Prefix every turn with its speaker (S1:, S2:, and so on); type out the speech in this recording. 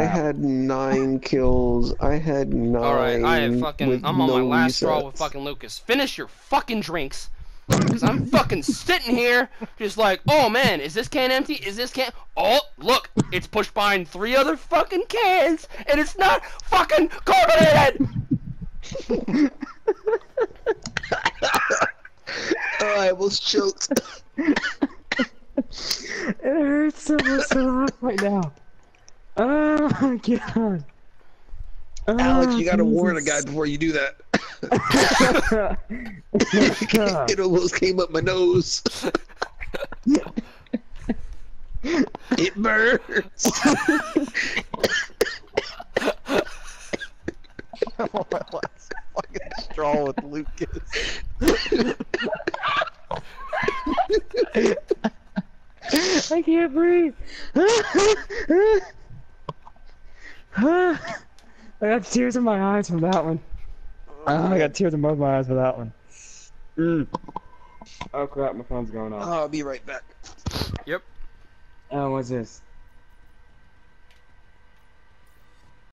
S1: I had nine kills. I had nine.
S2: All right, I have fucking. I'm on my
S1: no
S2: last straw with fucking Lucas. Finish your fucking drinks, because I'm fucking sitting here just like, oh man, is this can empty? Is this can? Oh, look, it's pushed behind three other fucking cans, and it's not fucking carbonated.
S1: Oh, I almost choked.
S3: It hurts so much to laugh right now. Oh my god.
S1: Alex,
S3: Oh,
S1: you gotta warn a guy before you do that. It almost came up my nose. it burns.
S4: my last fucking straw with Lucas.
S3: I can't breathe. I got tears in my eyes from that one. Oh, I got tears in both my eyes for that one. Mm. Oh crap, my phone's going off.
S1: Oh, I'll be right back. Yep.
S3: Oh, what's this?